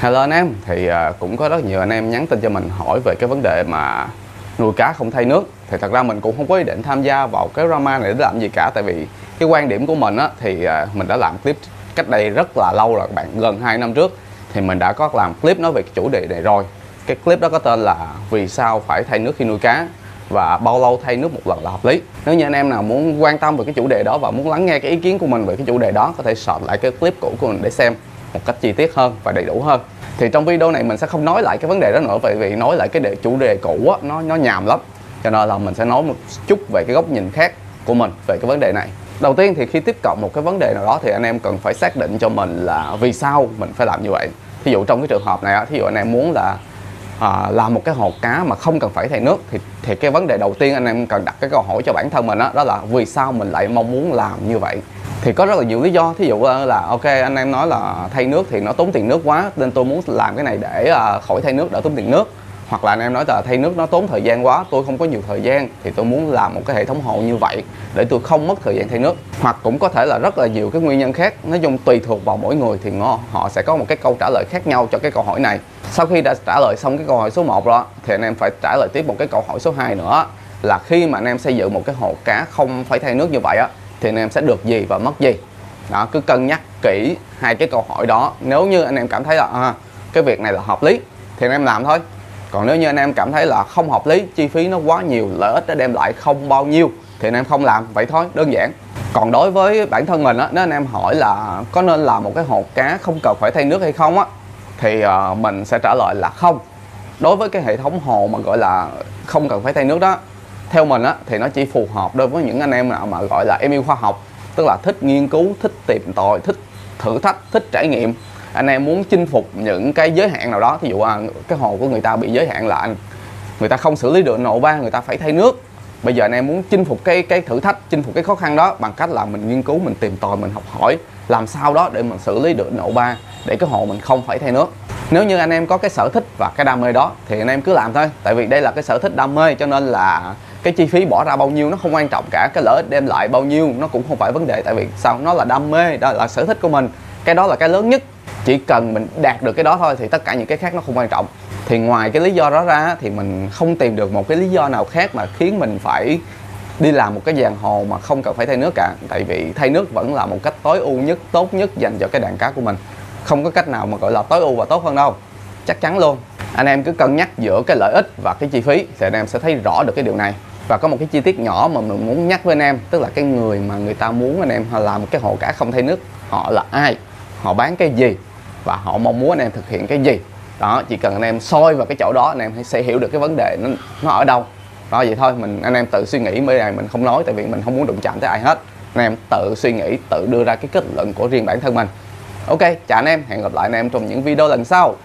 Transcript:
Hello anh em, thì à, cũng có rất nhiều anh em nhắn tin cho mình hỏi về cái vấn đề mà nuôi cá không thay nước. Thì thật ra mình cũng không có ý định tham gia vào cái drama này để làm gì cả. Tại vì cái quan điểm của mình á, thì à, mình đã làm clip cách đây rất là lâu rồi các bạn, gần 2 năm trước. Thì mình đã có làm clip nói về cái chủ đề này rồi. Cái clip đó có tên là vì sao phải thay nước khi nuôi cá và bao lâu thay nước một lần là hợp lý. Nếu như anh em nào muốn quan tâm về cái chủ đề đó và muốn lắng nghe cái ý kiến của mình về cái chủ đề đó có thể search lại cái clip cũ của mình để xem một cách chi tiết hơn và đầy đủ hơn. Thì trong video này mình sẽ không nói lại cái vấn đề đó nữa bởi vì nói lại cái đề, chủ đề cũ á, nó nó nhàm lắm. Cho nên là mình sẽ nói một chút về cái góc nhìn khác của mình về cái vấn đề này. Đầu tiên thì khi tiếp cận một cái vấn đề nào đó thì anh em cần phải xác định cho mình là vì sao mình phải làm như vậy. Ví dụ trong cái trường hợp này á, thí dụ anh em muốn là à, làm một cái hồ cá mà không cần phải thay nước thì thì cái vấn đề đầu tiên anh em cần đặt cái câu hỏi cho bản thân mình đó, đó là vì sao mình lại mong muốn làm như vậy? Thì có rất là nhiều lý do. Thí dụ ờ, là, ok, anh em nói là thay nước thì nó tốn tiền nước quá, nên tôi muốn làm cái này để ờ, khỏi thay nước, đỡ tốn tiền nước. Hoặc là anh em nói là thay nước nó tốn thời gian quá, tôi không có nhiều thời gian, thì tôi muốn làm một cái hệ thống hồ như vậy để tôi không mất thời gian thay nước. Hoặc cũng có thể là rất là nhiều cái nguyên nhân khác, nói chung tùy thuộc vào mỗi người thì họ sẽ có một cái câu trả lời khác nhau cho cái câu hỏi này. Sau khi đã trả lời xong cái câu hỏi số 1 đó thì anh em phải trả lời tiếp một cái câu hỏi số 2 nữa, là khi mà anh em xây dựng một cái hồ cá không phải thay nước như vậy á thì anh em sẽ được gì và mất gì? Đó cứ cân nhắc kỹ hai cái câu hỏi đó. Nếu như anh em cảm thấy là à, cái việc này là hợp lý thì anh em làm thôi. Còn nếu như anh em cảm thấy là không hợp lý chi phí nó quá nhiều lợi ích nó đem lại không bao nhiêu thì anh em không làm. Vậy thôi đơn giản. Còn đối với bản thân mình á nếu anh em hỏi là có nên làm một cái hồ cá không cần phải thay nước hay không á thì uh, mình sẽ trả lời là không. Đối với cái hệ thống hồ mà gọi là không cần phải thay nước đó theo mình á thì nó chỉ phù hợp đối với những anh em nào mà gọi là em yêu khoa học tức là thích nghiên cứu thích tìm tòi thích thử thách thích trải nghiệm. Anh em muốn chinh phục những cái giới hạn nào đó thí dụ à, cái hồ của người ta bị giới hạn là anh người ta không xử lý được nổ ba người ta phải thay nước. Bây giờ anh em muốn chinh phục cái cái thử thách chinh phục cái khó khăn đó bằng cách là mình nghiên cứu mình tìm tòi mình học hỏi làm sao đó để mình xử lý được nổ ba để cái hồ mình không phải thay nước. Nếu như anh em có cái sở thích và cái đam mê đó thì anh em cứ làm thôi. Tại vì đây là cái sở thích đam mê cho nên là cái chi phí bỏ ra bao nhiêu nó không quan trọng cả, cái lợi ích đem lại bao nhiêu nó cũng không phải vấn đề. Tại vì sao? Nó là đam mê, đó là sở thích của mình. Cái đó là cái lớn nhất. Chỉ cần mình đạt được cái đó thôi thì tất cả những cái khác nó không quan trọng. Thì ngoài cái lý do đó ra thì mình không tìm được một cái lý do nào khác mà khiến mình phải đi làm một cái dàn hồ mà không cần phải thay nước cả. Tại vì thay nước vẫn là một cách tối ưu nhất, tốt nhất dành cho cái đàn cá của mình. Không có cách nào mà gọi là tối ưu và tốt hơn đâu. Chắc chắn luôn. Anh em cứ cân nhắc giữa cái lợi ích và cái chi phí thì anh em sẽ thấy rõ được cái điều này và có một cái chi tiết nhỏ mà mình muốn nhắc với anh em, tức là cái người mà người ta muốn anh em làm cái hồ cá không thay nước, họ là ai, họ bán cái gì và họ mong muốn anh em thực hiện cái gì. Đó, chỉ cần anh em soi vào cái chỗ đó, anh em sẽ hiểu được cái vấn đề nó nó ở đâu. Đó, vậy thôi, mình, anh em tự suy nghĩ bởi này mình không nói, tại vì mình không muốn đụng chạm tới ai hết. Anh em tự suy nghĩ, tự đưa ra cái kết luận của riêng bản thân mình. Ok, chào anh em, hẹn gặp lại anh em trong những video lần sau.